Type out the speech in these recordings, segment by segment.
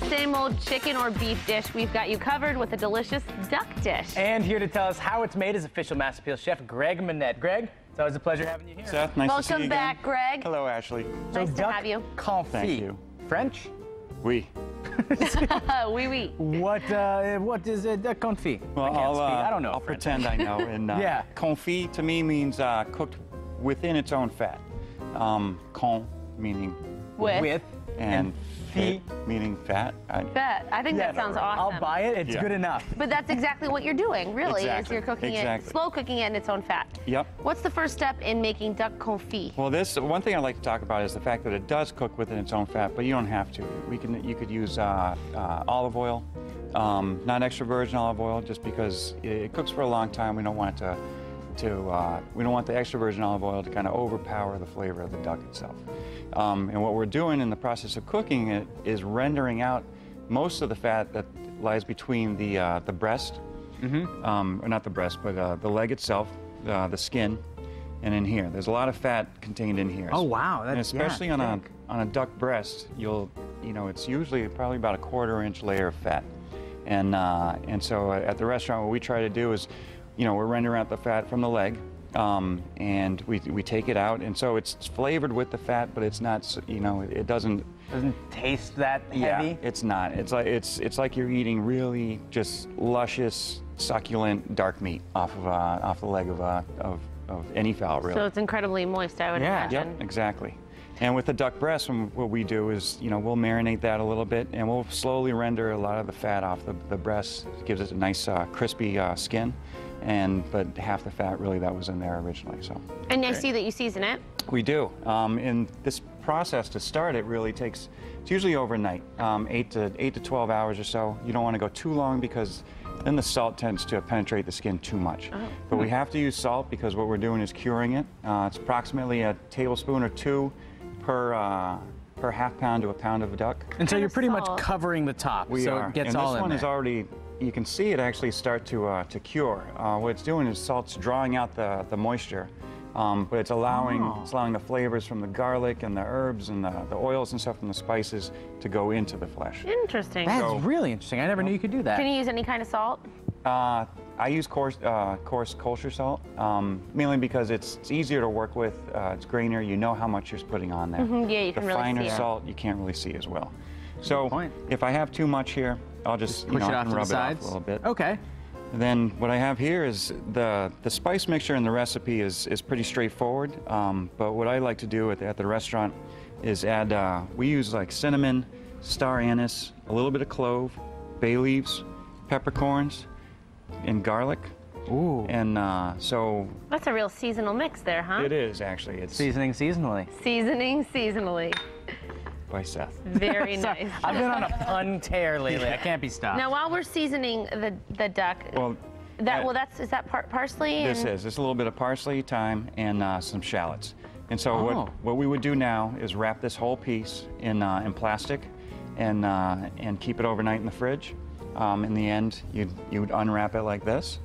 the same old chicken or beef dish, we've got you covered with a delicious duck dish. And here to tell us how it's made is official Mass Appeal chef Greg Manette. Greg, it's always a pleasure having you here. Seth, nice to see you Welcome again. back, Greg. Hello, Ashley. Nice to have you. confit. Thank you. French? We. Uh, oui, oui. What uh, what is it? Duck confit. Well, I can't I'll, speak. uh, I don't know. I'll French. pretend I know. And uh, Yeah. confit to me means uh, cooked within its own fat. Um, con meaning With, With and fi- fit meaning fat. I, bet. I think that Yes. sounds awesome. I'll buy it. It's Yeah. good enough. But that's exactly what you're doing, really, is you're cooking it, slow cooking it in its own fat. Yep. What's the first step in making duck confit? Well, this one thing I'd like to talk about is the fact that it does cook within its own fat, but you don't have to. We can you could use uh, uh, olive oil, um, not extra virgin olive oil, just because it, it cooks for a long time. We don't want it to to uh, we don't want the extra virgin olive oil to kind of overpower the flavor of the duck itself. Um, and what we're doing in the process of cooking it is rendering out most of the fat that lies between the uh, the breast, um, or not the breast, but uh, the leg itself, uh, the skin, and in here. There's a lot of fat contained in here. Oh, wow. and That's- yeah, especially on a on a duck breast, you'll you know it's usually probably about a quarter inch layer of fat, and uh, and so at the restaurant what we try to do is, you know, we're rendering out the fat from the leg. Um, and we, we take it out, and so it's flavored with the fat, but it's not, you know, it doesn't Doesn't taste that heavy. yeah, it's not. It's like it's it's like you're eating really just luscious, succulent dark meat off of uh, off the leg of uh, of, of any fowl, really. So it's incredibly moist, I would Yeah. yep, imagine. exactly. And with the duck breast, what we do is, you know, we'll marinate that a little bit, and we'll slowly render a lot of the fat off the, the breast. It gives it a nice, uh, crispy uh, skin, and but half the fat really that was in there originally. So. And I see that you season it. We do. Um, and this process to start it really takes, it's usually overnight, um, eight to eight to 12 hours or so. You don't want to go too long because then the salt tends to penetrate the skin too much. But we have to use salt because what we're doing is curing it. Uh, it's approximately a tablespoon or two per, uh, per half pound to a pound of duck. And so kind you're of pretty much covering the top, We so are. it gets and all this one there. is already, you can see it actually start to, uh, to cure. Uh, what it's doing is salt's drawing out the, the moisture, um, but it's allowing, Oh. it's allowing the flavors from the garlic and the herbs and the, the oils and stuff from the spices to go into the flesh. Interesting. That's So- really interesting. I never knew you could do that. Can you use any kind of salt? Uh, I use coarse, uh, coarse kosher salt, um, mainly because it's, it's easier to work with, uh, it's grainier, you know how much you're putting on there. Mhm, yeah, you the can really finer see it. salt, you can't really see as well. So if I have too much here, I'll just, you Push know, it off can the rub it off sides. a little bit. Okay. Then what I have here is the the spice mixture in the recipe is is pretty straightforward. Um, but what I like to do at the, at the restaurant is add. Uh, we use like cinnamon, star anise, a little bit of clove, bay leaves, peppercorns, and garlic. Ooh. And uh, so That's a real seasonal mix there, huh? it is actually. It's Seasoning seasonally. Seasoning seasonally. by Seth. Very Sorry, nice. I've been on a pun tear lately. I can't be stopped. Now, while we're seasoning the the duck, Well, that I- well, that's is that par- parsley? This and, is. Just a little bit of parsley, thyme, and uh, some shallots. And so Oh. what, what we would do now is wrap this whole piece in, uh, in plastic and, uh, and keep it overnight in the fridge. Um, in the end, you'd, you would unwrap it like this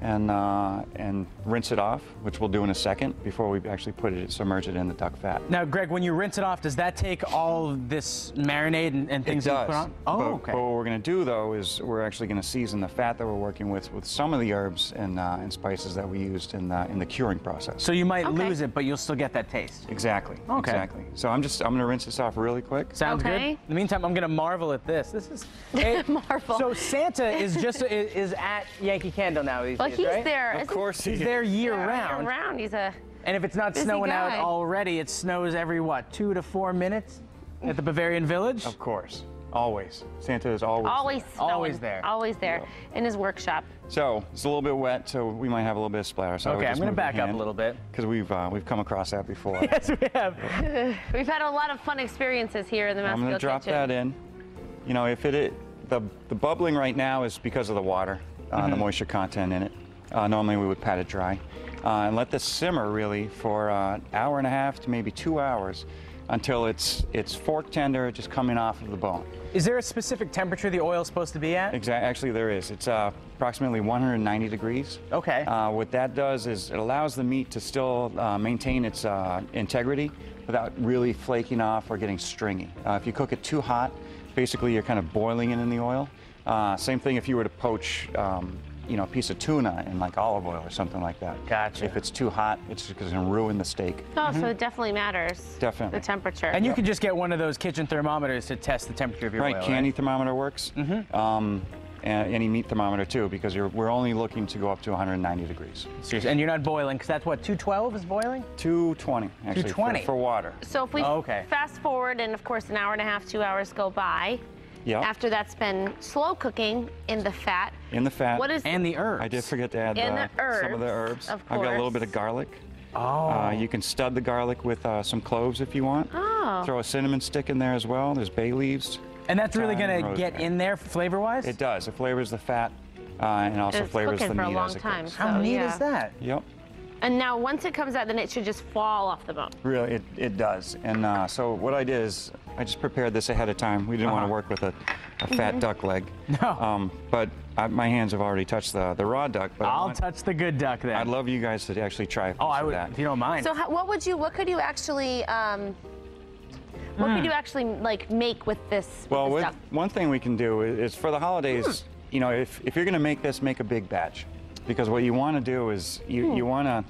and, uh, and rinse it off, which we'll do in a second before we actually put it, submerge it in the duck fat. Now, Greg, when you rinse it off, does that take all this marinade and, and things it that you put on? Oh, but, okay. But what we're going to do though is we're actually going to season the fat that we're working with with some of the herbs and, uh, and spices that we used in the, in the curing process. So you might Okay. lose it, but you'll still get that taste. Exactly. Okay. Exactly. So I'm just I'm gonna rinse this off really quick. Sounds good. Okay. In the meantime, I'm gonna marvel at this. This is Hey, Marvel. So Santa is just is, is at Yankee Candle now these well, days, he's right? there. Of isn't course he He's there year he? round. Round. He's a. And if it's not Busy snowing out already, it snows every what, two to four minutes at the Bavarian Village? Of course. Always. Santa is always. Always there. snowing. Always there. Always there. Yeah. In his workshop. So it's a little bit wet, so we might have a little bit of splatter. So Okay, I'm gonna back up a little bit. because we've uh, we've come across that before. Yes, we have. We've had a lot of fun experiences here in the I'm gonna drop kitchen. that in. You know, if it, it the the bubbling right now is because of the water, uh, Mm-hmm. the moisture content in it. Uh, normally we would pat it dry, uh, and let this simmer really for uh, an hour and a half to maybe two hours, until it's it's fork tender, just coming off of the bone. Is there a specific temperature the oil is supposed to be at? Exactly. Actually, there is. It's uh, approximately 190 degrees. Okay. Uh, what that does is it allows the meat to still uh, maintain its uh, integrity without really flaking off or getting stringy. Uh, if you cook it too hot, basically you're kind of boiling it in the oil. Uh, same thing if you were to poach, um, you know, a piece of tuna in like olive oil or something like that. Gotcha. If it's too hot, it's just going to ruin the steak. Oh, so it definitely matters. Definitely. The temperature. And you can just get one of those kitchen thermometers to test the temperature of your Right, oil. candy thermometer works. Mm-hmm. Um, and any meat thermometer too, because you're, we're only looking to go up to 190 degrees. Seriously. And you're not boiling, because that's what, 212 is boiling? 220 actually for- 220. For, water. So if we Oh, okay. fast forward, and of course, an hour and a half, two hours go by. Yeah. After that's been slow cooking in the fat. In the fat. What is And the herbs. I did forget to add And uh, the some of the herbs, herbs. of I've got a little bit of garlic. Oh. Uh, you can stud the garlic with uh, some cloves if you want. Oh. Throw a cinnamon stick in there as well. There's bay leaves. and that's really going to get in there flavor-wise? It does. It flavors the fat uh, and also And it's flavors cooking the for a meat long as it time. cooks. How So, neat yeah. is that? Yep. And now, once it comes out, then it should just fall off the bone. Really, it, it does. And uh, so what I did is I just prepared this ahead of time. We didn't want Uh-huh. to work with a, a Mm-hmm. fat duck leg. No. Um, but I, my hands have already touched the, the raw duck. But I I'll want- touch the good duck then. I'd love you guys to actually try Oh, I would, that. if you don't mind. So, how, what would you? What could you actually? Um, what Hmm. could you actually like make with this? Well, with with, this duck? one thing we can do is, is for the holidays, Hmm. you know, if, if you're going to make this, make a big batch. Because what you want to do is you, Hmm. you want to,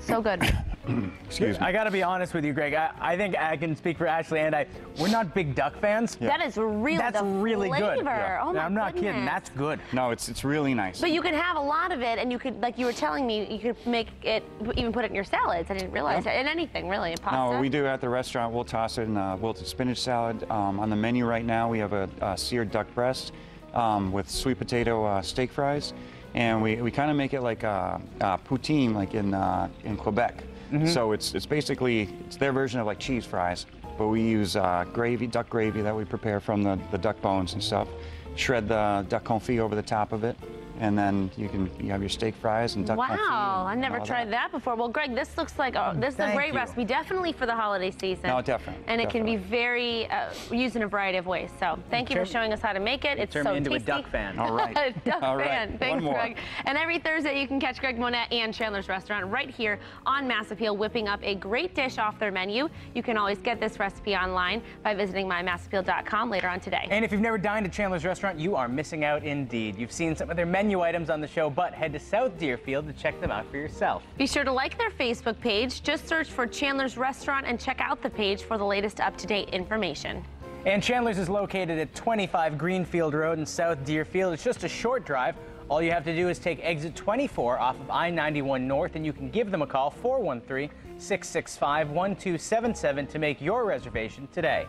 so good. excuse me. I got to be honest with you, Greg. I, I think I can speak for Ashley and I. We're not big duck fans. That is really That's the really flavor. good. Yeah. Oh my I'm not kidding. That's good. No, it's, it's really nice. But you could have a lot of it, and you could, like you were telling me, you could make it, even put it in your salads. I didn't realize Yep. it. In anything, really, in pasta. No, we do at the restaurant. We'll toss it in a wilted spinach salad. Um, on the menu right now, we have a, a seared duck breast um, with sweet potato uh, steak fries, and we, we kind of make it like a, a poutine, like in uh, in Quebec. So it's it's basically it's their version of like cheese fries, but we use uh, gravy, duck gravy that we prepare from the, the duck bones and stuff. Shred the duck confit over the top of it, and then you can you have your steak fries and duck confit. Wow, I've never tried that. before. Well, Greg, this looks like a, this is a great you. recipe, definitely for the holiday season. No, definitely, And it can be very uh, used in a variety of ways. So thank you for Turn- showing us how to make it. It's Turn so me into tasty. a duck fan. All right. duck All right. fan. One Thanks, more. Greg. And every Thursday, you can catch Greg Monette and Chandler's Restaurant right here on Mass Appeal, whipping up a great dish off their menu. You can always get this recipe online by visiting mymassappeal.com later on today. And if you've never dined at Chandler's Restaurant, you are missing out indeed. You've seen some of their items on the show, but head to South Deerfield to check them out for yourself. Be sure to like their Facebook page. Just search for Chandler's Restaurant and check out the page for the latest up to date information. And Chandler's is located at 25 Greenfield Road in South Deerfield. It's just a short drive. All you have to do is take exit 24 off of I 91 North, and you can give them a call 413 665 1277 to make your reservation today.